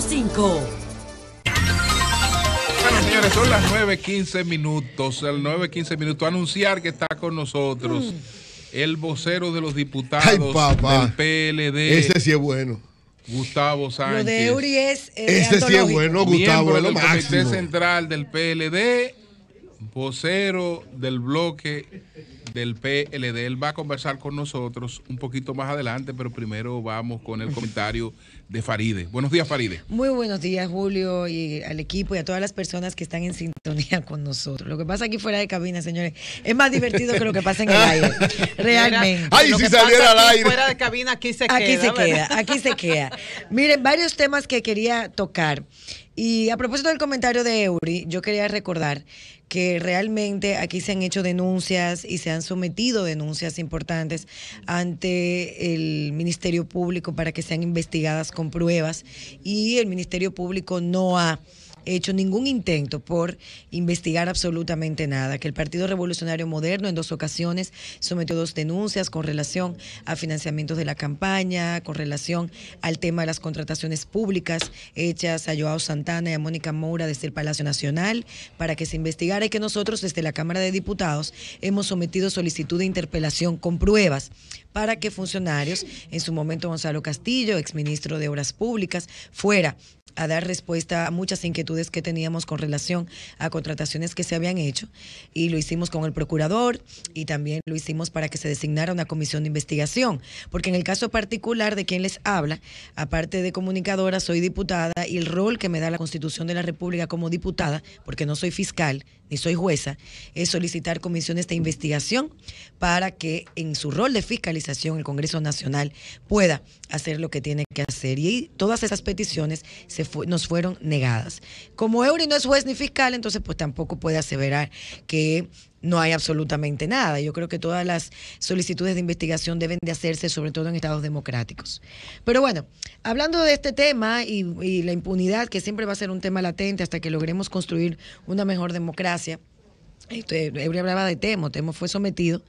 100.5. Bueno, señores, son las 9.15 minutos. El 9.15 minutos. Anunciar que está con nosotros el vocero de los diputados Ay, papá. del PLD. Ese sí es bueno. Gustavo Sánchez. Lo de es. eh, Ese sí es bueno, Gustavo, miembro es lo del Comité máximo. Central del PLD, vocero del bloque del PLD. Él va a conversar con nosotros un poquito más adelante, pero primero vamos con el comentario de Faride. Buenos días, Faride. Muy buenos días, Julio, y al equipo y a todas las personas que están en sintonía con nosotros. Lo que pasa aquí fuera de cabina, señores, es más divertido que lo que pasa en el aire. Realmente. Ay, Lo si que saliera pasa al aquí aire. Fuera de cabina, aquí se Aquí queda. se ¿verdad? queda, aquí se queda. Miren, varios temas que quería tocar. Y a propósito del comentario de Eury, yo quería recordar que realmente aquí se han hecho denuncias y se han sometido denuncias importantes ante el Ministerio Público para que sean investigadas con pruebas y el Ministerio Público no ha hecho ningún intento por investigar absolutamente nada, que el Partido Revolucionario Moderno en dos ocasiones sometió dos denuncias con relación a financiamientos de la campaña, con relación al tema de las contrataciones públicas hechas a Joao Santana y a Mónica Moura desde el Palacio Nacional. Para que se investigara y que nosotros desde la Cámara de Diputados hemos sometido solicitud de interpelación con pruebas para que funcionarios, en su momento Gonzalo Castillo, exministro de Obras Públicas, fuera a dar respuesta a muchas inquietudes que teníamos con relación a contrataciones que se habían hecho y lo hicimos con el procurador y también lo hicimos para que se designara una comisión de investigación, porque en el caso particular de quien les habla, aparte de comunicadora, soy diputada y el rol que me da la Constitución de la República como diputada, porque no soy fiscal ni soy jueza, es solicitar comisiones de investigación para que en su rol de fiscalización el Congreso Nacional pueda hacer lo que tiene que hacer. Y todas esas peticiones nos fueron negadas. Como Eury no es juez ni fiscal, entonces pues tampoco puede aseverar que no hay absolutamente nada. Yo creo que todas las solicitudes de investigación deben de hacerse, sobre todo en estados democráticos. Pero bueno, hablando de este tema y, la impunidad, que siempre va a ser un tema latente hasta que logremos construir una mejor democracia, este, Eury hablaba de Temo, Temo fue sometido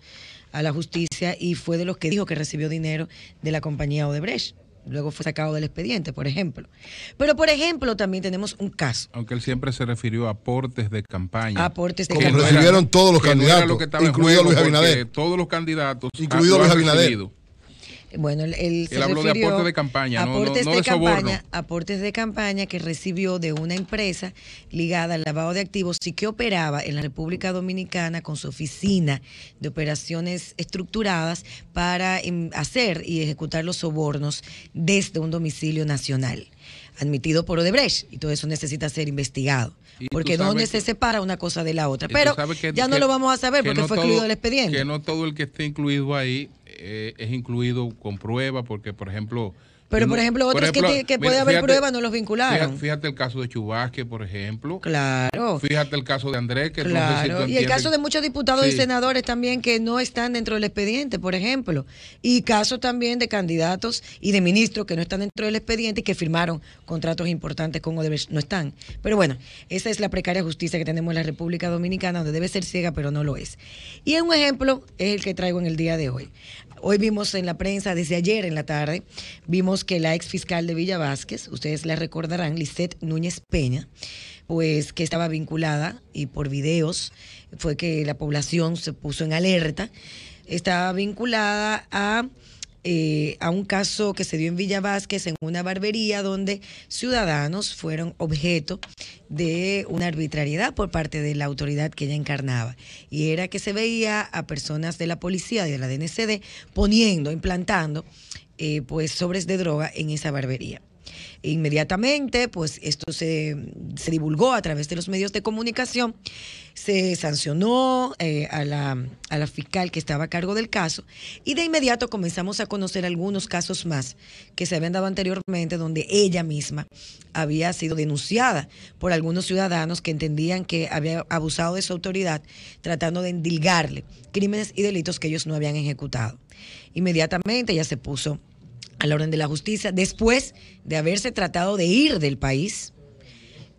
a la justicia y fue de los que dijo que recibió dinero de la compañía Odebrecht. Luego fue sacado del expediente, por ejemplo. Pero, por ejemplo, también tenemos un caso. Aunque él siempre se refirió a aportes de campaña. Aportes de Como campaña. recibieron todos los que no candidatos, lo que incluido Luis Abinader. Todos los candidatos Incluido Luis Abinader. recibido. Bueno, él, él se habló de aportes de campaña, no- no- aportes no de campaña, aportes de campaña que recibió de una empresa ligada al lavado de activos y que operaba en la República Dominicana con su oficina de operaciones estructuradas para em, hacer y ejecutar los sobornos desde un domicilio nacional admitido por Odebrecht y todo eso necesita ser investigado porque ¿dónde se separa una cosa de la otra? Pero que- ya no que- lo vamos a saber que porque no fue todo- excluido del expediente. Que no todo el que esté incluido ahí eh, es incluido con prueba, porque, por ejemplo. Pero, por ejemplo, otros que que puede haber prueba no los vincularon. Fíjate, fíjate el caso de Chubasque, por ejemplo. Claro. Fíjate el caso de Andrés, que no sé si tú Claro, y el caso de muchos diputados y senadores también que no están dentro del expediente, por ejemplo. Y caso también de candidatos y de ministros que no están dentro del expediente y que firmaron contratos importantes con Odebrecht, no están. Pero bueno, esa es la precaria justicia que tenemos en la República Dominicana, donde debe ser ciega, pero no lo es. Y un ejemplo es el que traigo en el día de hoy. Hoy vimos en la prensa, desde ayer en la tarde, vimos que la ex fiscal de Villa Vázquez, ustedes la recordarán, Lisette Núñez Peña, pues que estaba vinculada y por videos fue que la población se puso en alerta, estaba vinculada a, eh, a un caso que se dio en Villa Vázquez, en una barbería, donde ciudadanos fueron objeto de una arbitrariedad por parte de la autoridad que ella encarnaba. Y era que se veía a personas de la policía, de la DNCD, poniendo, implantando, eh, pues sobres de droga en esa barbería. Inmediatamente, pues esto se, se divulgó a través de los medios de comunicación, se sancionó eh, a, la, a la fiscal que estaba a cargo del caso y de inmediato comenzamos a conocer algunos casos más que se habían dado anteriormente donde ella misma había sido denunciada por algunos ciudadanos que entendían que había abusado de su autoridad tratando de endilgarle crímenes y delitos que ellos no habían ejecutado. Inmediatamente ella se puso a la orden de la justicia después de haberse tratado de ir del país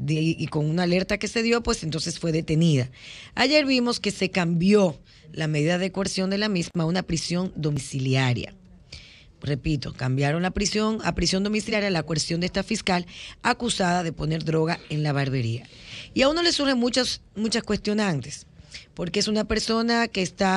y con una alerta que se dio, pues entonces fue detenida. Ayer vimos que se cambió la medida de coerción de la misma a una prisión domiciliaria. repito, cambiaron la prisión a prisión domiciliaria la cuestión de esta fiscal acusada de poner droga en la barbería. Y a uno le surgen muchas, muchas cuestionantes porque es una persona que está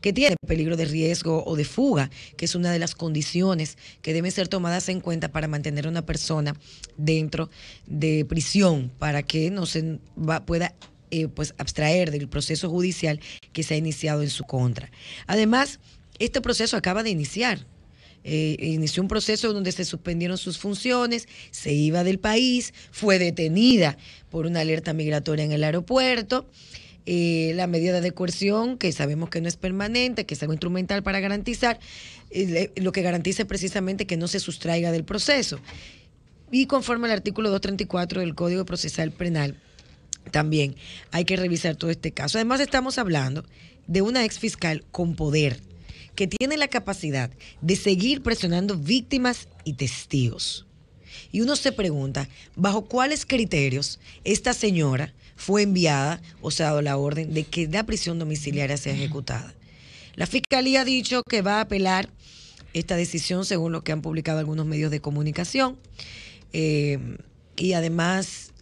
que tiene peligro de riesgo o de fuga, que es una de las condiciones que deben ser tomadas en cuenta para mantener a una persona dentro de prisión para que no se pueda eh, pues abstraer del proceso judicial que se ha iniciado en su contra. Además, este proceso acaba de iniciar. Eh, inició un proceso donde se suspendieron sus funciones, se iba del país, fue detenida por una alerta migratoria en el aeropuerto eh, la medida de coerción, que sabemos que no es permanente, que es algo instrumental para garantizar, lo que garantiza precisamente que no se sustraiga del proceso. Y conforme al artículo 234 del Código Procesal Penal, también hay que revisar todo este caso. Además, estamos hablando de una ex fiscal con poder que tiene la capacidad de seguir presionando víctimas y testigos. Y uno se pregunta, ¿bajo cuáles criterios esta señora fue enviada o se ha dado la orden de que la prisión domiciliaria sea ejecutada. La Fiscalía ha dicho que va a apelar esta decisión según lo que han publicado algunos medios de comunicación. Eh, y además,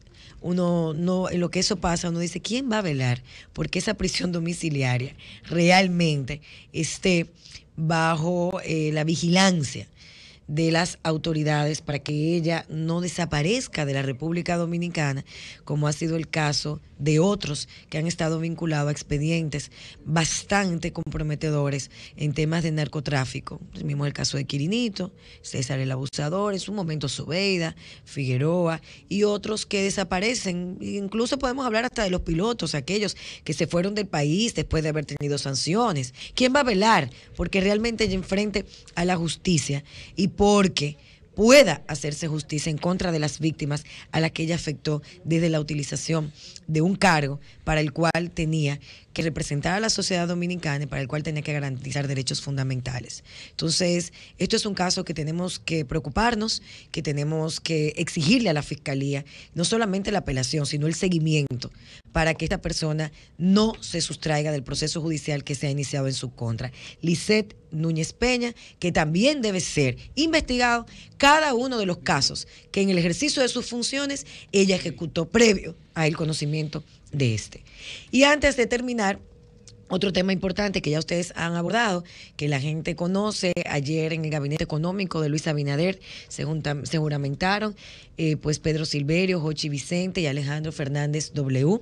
uno no, en lo que eso pasa, uno dice, ¿quién va a velar porque esa prisión domiciliaria realmente esté bajo eh, la vigilancia de las autoridades para que ella no desaparezca de la República Dominicana, como ha sido el caso de otros que han estado vinculados a expedientes bastante comprometedores en temas de narcotráfico. El mismo el caso de Quirinito, César el Abusador, en su momento Sobeida, Figueroa y otros que desaparecen. Incluso podemos hablar hasta de los pilotos, aquellos que se fueron del país después de haber tenido sanciones. ¿Quién va a velar? Porque realmente enfrente a la justicia y porque pueda hacerse justicia en contra de las víctimas a las que ella afectó desde la utilización de un cargo para el cual tenía que representar a la sociedad dominicana y para el cual tenía que garantizar derechos fundamentales. Entonces, esto es un caso que tenemos que preocuparnos, que tenemos que exigirle a la Fiscalía, no solamente la apelación, sino el seguimiento para que esta persona no se sustraiga del proceso judicial que se ha iniciado en su contra. Lisette Núñez Peña, que también debe ser investigado cada uno de los casos que en el ejercicio de sus funciones ella ejecutó previo al conocimiento de este. Y antes de terminar, otro tema importante que ya ustedes han abordado, que la gente conoce, ayer en el gabinete económico de Luis Abinader se, se juramentaron eh, pues Pedro Silverio, Jochi Vicente y Alejandro Fernández W.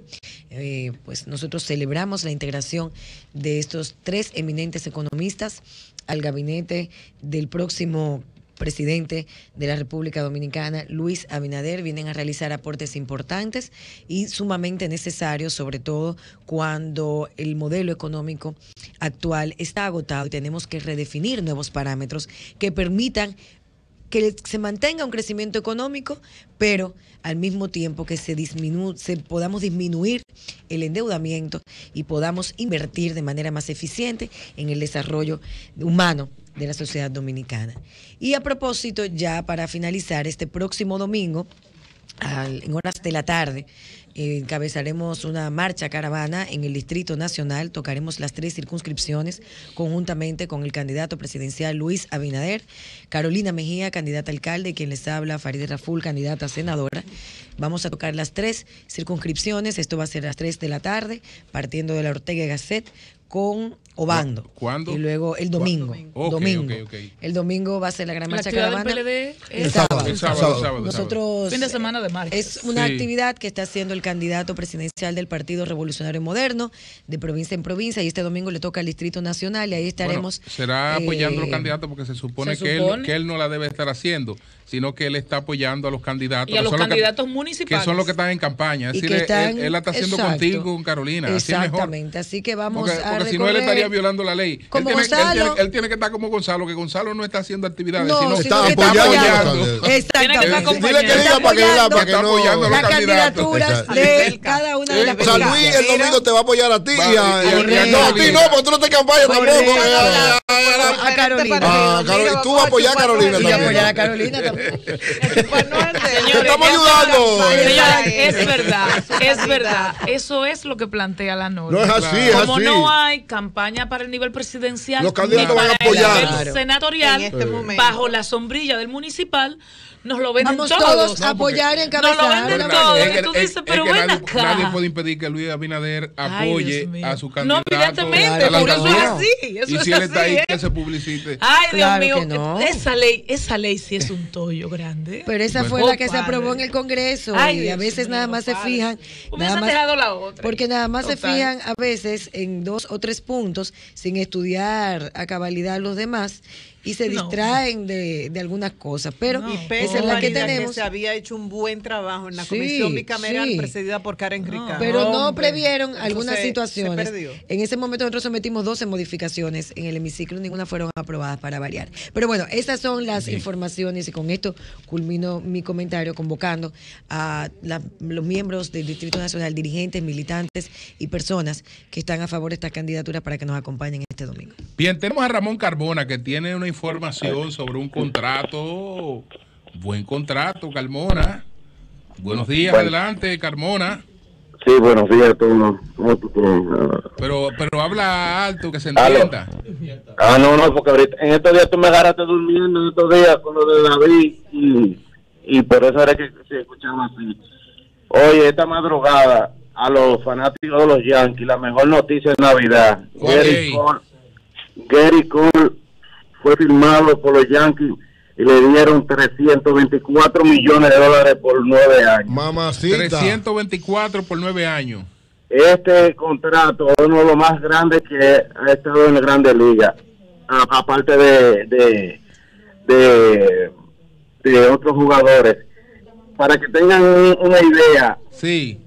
Eh, pues nosotros celebramos la integración de estos tres eminentes economistas al gabinete del próximo presidente de la República Dominicana, Luis Abinader, vienen a realizar aportes importantes y sumamente necesarios, sobre todo cuando el modelo económico actual está agotado y tenemos que redefinir nuevos parámetros que permitan que se mantenga un crecimiento económico, pero al mismo tiempo que se, se podamos disminuir el endeudamiento y podamos invertir de manera más eficiente en el desarrollo humano de la sociedad dominicana. Y a propósito, ya para finalizar, este próximo domingo, en horas de la tarde, encabezaremos una marcha caravana en el Distrito Nacional. Tocaremos las tres circunscripciones conjuntamente con el candidato presidencial Luis Abinader, Carolina Mejía, candidata alcalde, quien les habla, Farideh Raful, candidata senadora. Vamos a tocar las tres circunscripciones. Esto va a ser a las tres de la tarde, partiendo de la Ortega Gasset con Obando. ¿Cuándo? Y luego el domingo. domingo. El domingo va a ser la gran marcha caravana. PLD el, sábado. El sábado. Nosotros. Fin de semana de marcha. Es una actividad que está haciendo el candidato presidencial del Partido Revolucionario Moderno, de provincia en provincia, y este domingo le toca al Distrito Nacional, y ahí estaremos. será apoyando a los eh, candidatos porque se supone, que, Él, que él no la debe estar haciendo sino que él está apoyando a los candidatos. Y a los candidatos municipales. Que son los que están en campaña. Es decir, él, él, la está haciendo contigo con Carolina. Exactamente. Así, que vamos porque, a. Porque si no, él estaría violando la ley. Como él, tiene, él, tiene, él, tiene, que estar como Gonzalo, que Gonzalo no está haciendo actividades, no, sino, está, está apoyando. Exactamente. Dile que diga para que diga para que no. apoyando las candidaturas de cada una de las personas. O sea, Luis el domingo te va a apoyar a ti y a. No, a ti no, porque tú no te campañas tampoco. A Carolina. A Carolina. Tú vas a apoyar a Carolina también. Y apoyar a Carolina también. Te estamos ayudando. Es verdad, es verdad. Eso es lo que plantea la norma. No es así, es Como así. No hay campaña para el nivel presidencial, Los candidatos van a el nivel Claro. senatorial, En este momento. bajo la sombrilla del municipal, nos lo venden Vamos todos. todos a No, apoyar y Nos lo venden la todo. bandera. Es que, tú es- dices, es pero que ven nadie, acá. nadie puede impedir que Luis Abinader apoye a su No, candidato. evidentemente, a la por eso es así, eso y es si él está así, ahí, ¿eh? que se publicite. Ay, Dios Claro mío, no. esa ley, esa ley sí es un tollo grande. Pero esa Bueno. fue Oh, la que se aprobó en el Congreso Ay, y a Dios veces mío, nada más se fijan, Hubiesen nada más dejado la otra. porque nada más se fijan a veces en dos o tres puntos sin estudiar a cabalidad los demás y se No. distraen de, de algunas cosas. Pero No. Esa es la que tenemos. se había hecho un buen trabajo en la Sí, comisión bicameral sí. presidida por Karen Ricardo. Pero no Hombre. previeron algunas Entonces, situaciones. se perdió. En ese momento nosotros sometimos 12 modificaciones en el hemiciclo, ninguna fueron aprobadas para variar. Pero bueno, esas son las informaciones y con esto culmino mi comentario convocando a la- los miembros del Distrito Nacional, dirigentes, militantes y personas que están a favor de estas candidaturas para que nos acompañen este domingo. Bien, tenemos a Ramón Carbona que tiene una información sobre un contrato, buen contrato, Carmona. Buenos días, Bueno. adelante, Carmona. Sí, buenos días a todos. ¿Cómo tú estás? Pero, pero habla alto, que se Aló. entienda. Ah, no, no, porque ahorita, en estos días tú me agarraste durmiendo, en estos días con lo de David, y, y por eso era que se escuchaba así. Oye, esta madrugada, a los fanáticos de los Yankees, la mejor noticia de Navidad. Gary Cole, Gary Cole fue firmado por los Yankees y le dieron 324 millones de dólares por nueve años. Mamacita. 324 por nueve años. Este contrato es uno de los más grandes que ha estado en la Grande Liga, aparte de, de, de, de otros jugadores. Para que tengan un- una idea, Sí.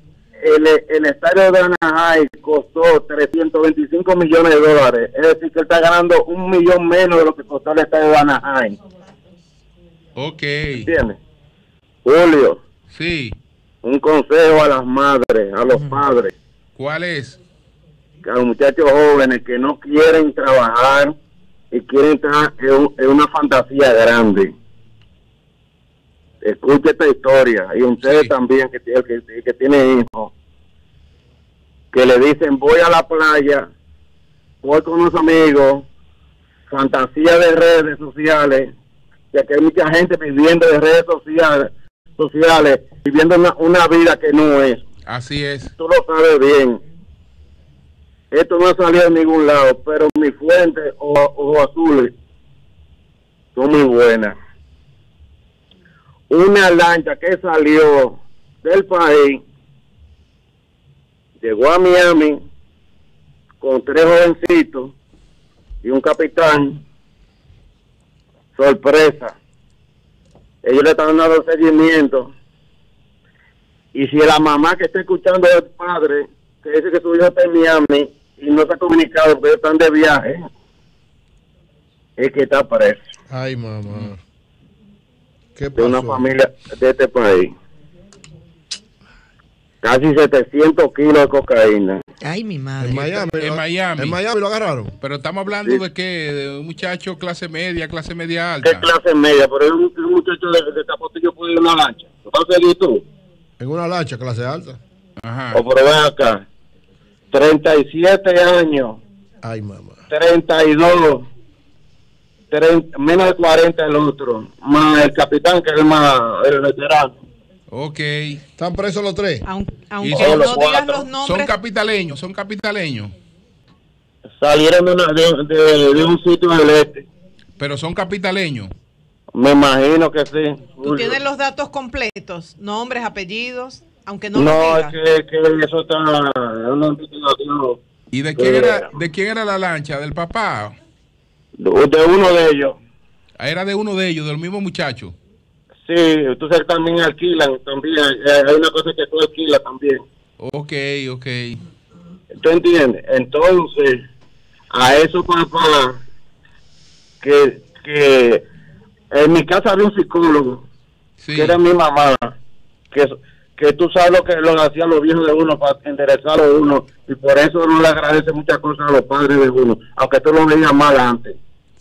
El, el estadio de Anaheim costó 325 millones de dólares, es decir, que él está ganando un millón menos de lo que costó el estadio de Anaheim. Ok. ¿Entiendes? Julio, Sí. un consejo a las madres, a los padres. ¿Cuál es? a los muchachos jóvenes que no quieren trabajar y quieren estar en una fantasía grande. Escuche esta historia y ustedes Sí. también que, que, que tienen hijos que le dicen voy a la playa, voy con unos amigos, fantasía de redes sociales, ya que hay mucha gente viviendo de redes sociales, sociales viviendo una, una vida que no es Así es. tú lo sabes bien. Esto no ha salido en ningún lado, pero mi fuente o Ojo Azules son muy buenas. Una lancha que salió del país, llegó a Miami con tres jovencitos y un capitán. Sorpresa. Ellos le están dando seguimiento y si la mamá que está escuchando es padre, que dice que su hijo está en Miami y no ha comunicado porque están de viaje, es que está preso Ay, mamá. ¿Qué de una familia de este país. Casi 700 kilos de cocaína. Ay, mi madre. En Miami. En Miami. En Miami lo agarraron. Pero estamos hablando de qué? De un muchacho clase media, clase media ¿Qué alta. clase media? Pero es un, un muchacho de, de Capotillo puede ir en una lancha. ¿Lo vas a seguir tú? En una lancha, clase alta. Ajá. O por ven acá. 37 años. Ay, mamá. 32, 30, menos de 40 el otro, más el capitán que es el más el veterano. Ok. ¿Están presos los tres? Aunque, aunque son no los digas cuatro. los Son nombres, capitaleños, son capitaleños. Salieron de, una- de, de- de un sitio del este. Pero son capitaleños. Me imagino que sí. tú Julio. tienes los datos completos, nombres, apellidos, aunque no, No, es que, que eso está en una investigación ¿Y de quién era, de quién era la lancha? ¿Del papá? De, uno de ellos. Era de uno de ellos, del mismo muchacho. Sí, entonces también alquilan, también eh, hay una cosa que tú alquilas también. Ok, ok. ¿Tú entiendes? Entonces, a esos papás que, que en mi casa había un psicólogo, Sí. que era mi mamá, que, que tú sabes lo que lo hacían los viejos de uno para enderezarlo a uno, y por eso uno le agradece muchas cosas a los padres de uno, aunque tú lo veías mal antes.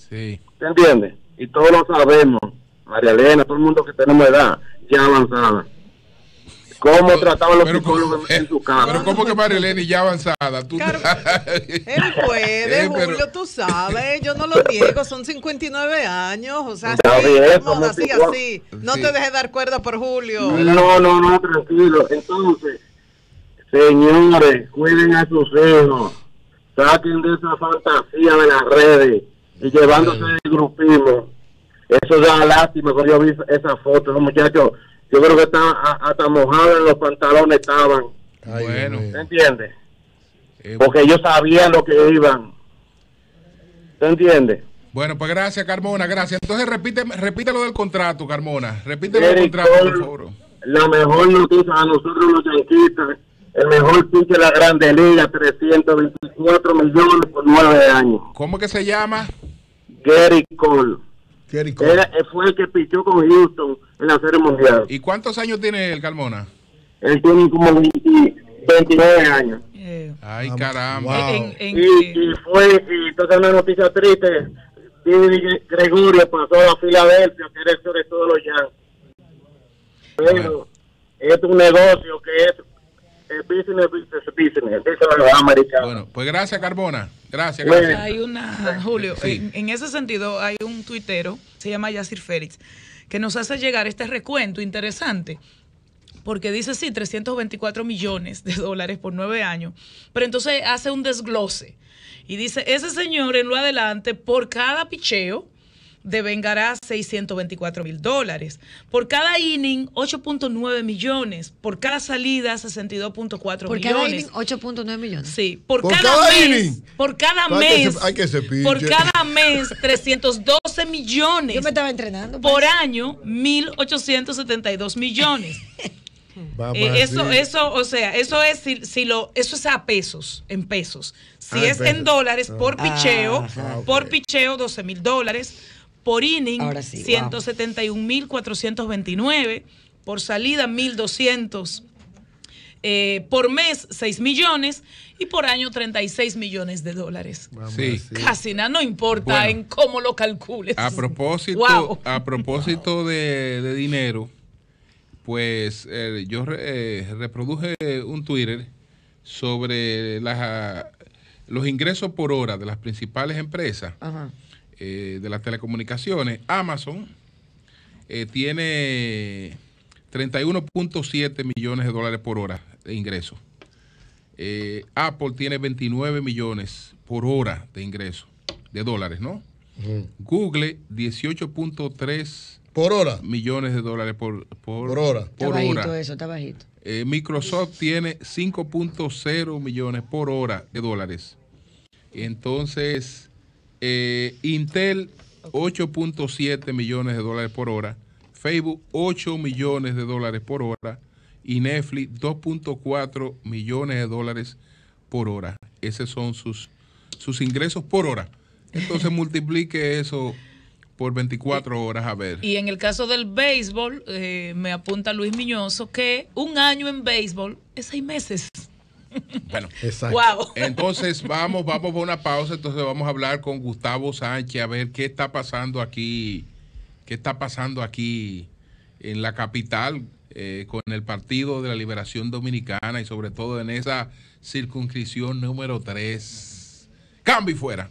Sí. ¿Te entiendes? Y todos lo sabemos, María Elena, todo el mundo que tenemos edad ya avanzada. cómo trataban los Pero ¿cómo- psicólogos en su casa. Pero como que Marilene ya avanzada, tú Claro. Él Él puede, Eh, pero- Julio, tú sabes, yo no lo niego, son 59 años, o sea, bien, moda, así, si- así. No Sí. te dejes dar cuerda por Julio. No, no, no, tranquilo. Entonces, señores, cuiden a sus hijos. Saquen de esa fantasía de las redes y llevándose el grupismo. Eso da lástima cuando yo vi esa foto. Esos muchachos, yo creo que estaban a- hasta mojados en los pantalones estaban. Ay, Bueno. Dios mío. ¿Se entiende? Eh, Porque ellos sabían lo que iban. ¿Se entiende? Bueno, pues gracias, Carmona, gracias. Entonces repite, repite lo del contrato, Carmona. Repite lo del contrato, por favor. La mejor noticia a nosotros los yanquistas. El mejor pitcher de la Grande Liga, 324 millones por nueve años. ¿Cómo que se llama? Gary Cole. Kerry Cole. Era, fue el que pichó con Houston en la Serie Mundial. ¿Y cuántos años tiene el Carmona? Él tiene como 20 29 años. Eh, Ay, caramba. wow. en- en- Y, y fue, y entonces una noticia triste, Didi Gregorio pasó a Filadelfia, que era el sobre todo los Yankees. Pero es un negocio que es eh, business, business, business, eso. Bueno, pues gracias, Carmona. Gracias, Bueno. gracias. Hay una, Julio, Sí. en, en ese sentido hay un tuitero, se llama Yacir Félix, que nos hace llegar este recuento interesante. Porque dice, sí, 324 millones de dólares por nueve años. Pero entonces hace un desglose. Y dice, ese señor en lo adelante, por cada picheo, devengará 624 mil dólares. Por cada inning, 8.9 millones. Por cada salida, 62.4 Por cada millones. inning, 8.9 millones. Sí, por, Por cada, cada mes, inning. por cada Hay que mes, ser- hay que por cada mes 312 millones, Yo me estaba entrenando. por pues. año 1872 millones. Vamos Eh, eso eso, o sea, eso es si, si lo eso es a pesos, en pesos. Si Ah, es en pesos. dólares por Ah, picheo, ajá. por picheo 12 mil dólares, por inning sí, wow. 171 mil 429, por salida 1200 eh, por mes 6 millones y por año 36 millones de dólares. Sí. Casi nada, no importa Bueno. en cómo lo calcules. A propósito, Wow. a propósito de, de dinero, pues eh, yo re- eh, reproduje un Twitter sobre las, los ingresos por hora de las principales empresas Ajá. Eh, de las telecomunicaciones. Amazon eh, tiene 31.7 millones de dólares por hora de ingresos. Eh, Apple tiene 29 millones por hora de ingresos de dólares, ¿no? Google 18.3 Por hora. millones de dólares por, por, Por hora. Está bajito eso, está bajito. Eh, Microsoft tiene 5.0 millones por hora de dólares. Entonces, eh, Intel 8.7 millones de dólares por hora. Facebook 8 millones de dólares por hora. Y Netflix 2.4 millones de dólares por hora. Esos son sus, sus ingresos por hora. Entonces multiplique eso por 24 horas a ver. Y en el caso del béisbol, eh, me apunta Luis Miñoso que un año en béisbol es seis meses. Bueno, Exacto. Wow. Entonces vamos, vamos por una pausa, entonces vamos a hablar con Gustavo Sánchez a ver qué está pasando aquí, qué está pasando aquí en la capital eh, con el Partido de la Liberación Dominicana y sobre todo en esa circunscripción número 3. Cambio y fuera.